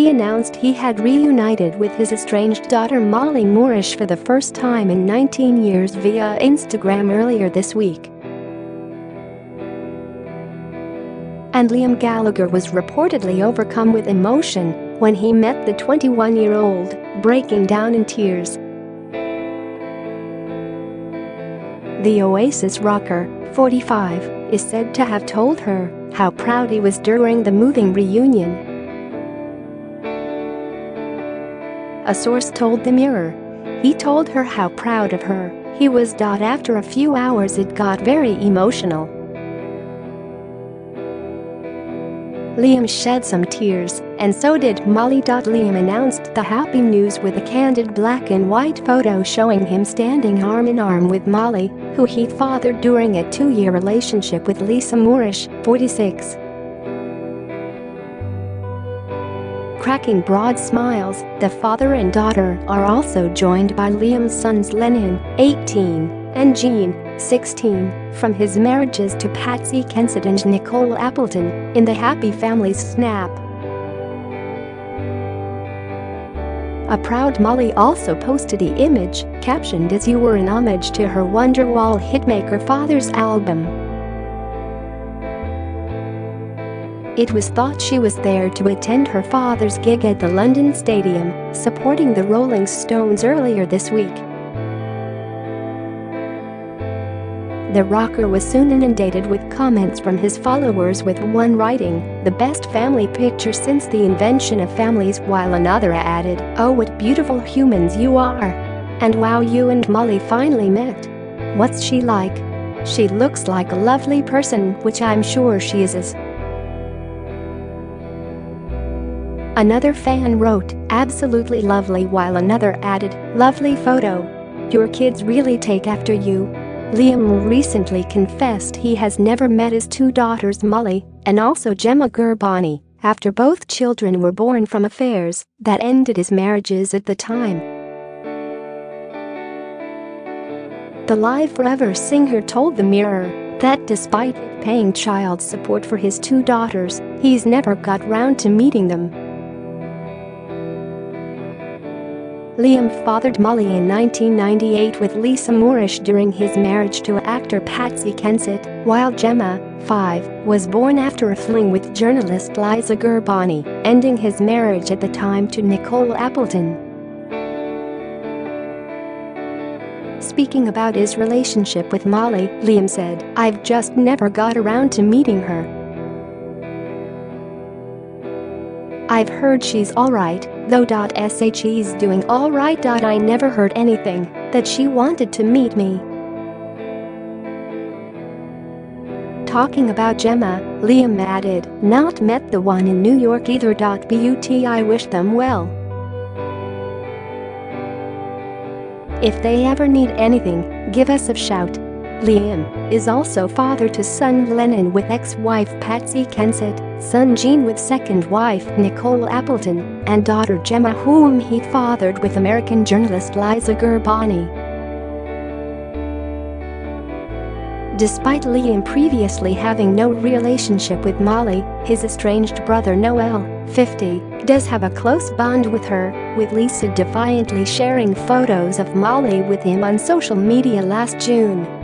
he announced he had reunited with his estranged daughter Molly Moorish for the first time in 19 years via Instagram earlier this week. And Liam Gallagher was reportedly overcome with emotion when he met the 21-year-old, breaking down in tears. The Oasis rocker, 45, is said to have told her how proud he was during the moving reunion a source told the Mirror. He told her how proud of her he was. Dot after a few hours it got very emotional. Liam shed some tears, and so did Molly. Liam announced the happy news with a candid black and white photo showing him standing arm in arm with Molly, who he fathered during a two-year relationship with Lisa Moorish, 46. Cracking broad smiles, the father and daughter are also joined by Liam's sons Lennon, 18, and Gene, 16, from his marriages to Patsy Kensit and Nicole Appleton, in the Happy Families snap. A proud Molly also posted the image, captioned as you were in homage to her Wonderwall hitmaker father's album. It was thought she was there to attend her father's gig at the London Stadium, supporting the Rolling Stones earlier this week. The rocker was soon inundated with comments from his followers with one writing, the best family picture since the invention of families while another added, oh what beautiful humans you are. And wow you and Molly finally met. What's she like? She looks like a lovely person which I'm sure she is. Another fan wrote, absolutely lovely while another added, lovely photo. Your kids really take after you. Liam recently confessed he has never met his two daughters Molly and also Gemma Ghorbani after both children were born from affairs that ended his marriages at the time. The Live Forever singer told The Mirror that despite paying child support for his two daughters, he's never got round to meeting them. Liam fathered Molly in 1998 with Lisa Moorish during his marriage to actor Patsy Kensit, while Gemma, 5, was born after a fling with journalist Liza Ghorbani, ending his marriage at the time to Nicole Appleton. Speaking about his relationship with Molly, Liam said, I've just never got around to meeting her. I've heard she's alright, Though she's doing alright. I never heard anything that she wanted to meet me. Talking about Gemma, Liam added, not met the one in New York either. But I wish them well. If they ever need anything, give us a shout. Liam is also father to son Lennon with ex-wife Patsy Kensit, son Gene with second wife Nicole Appleton, and daughter Gemma whom he fathered with American journalist Liza Ghorbani. Despite Liam previously having no relationship with Molly, his estranged brother Noel, 50, does have a close bond with her, with Lisa defiantly sharing photos of Molly with him on social media last June.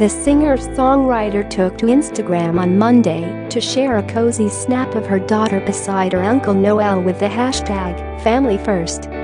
The singer-songwriter took to Instagram on Monday to share a cozy snap of her daughter beside her uncle Noel with the hashtag FamilyFirst.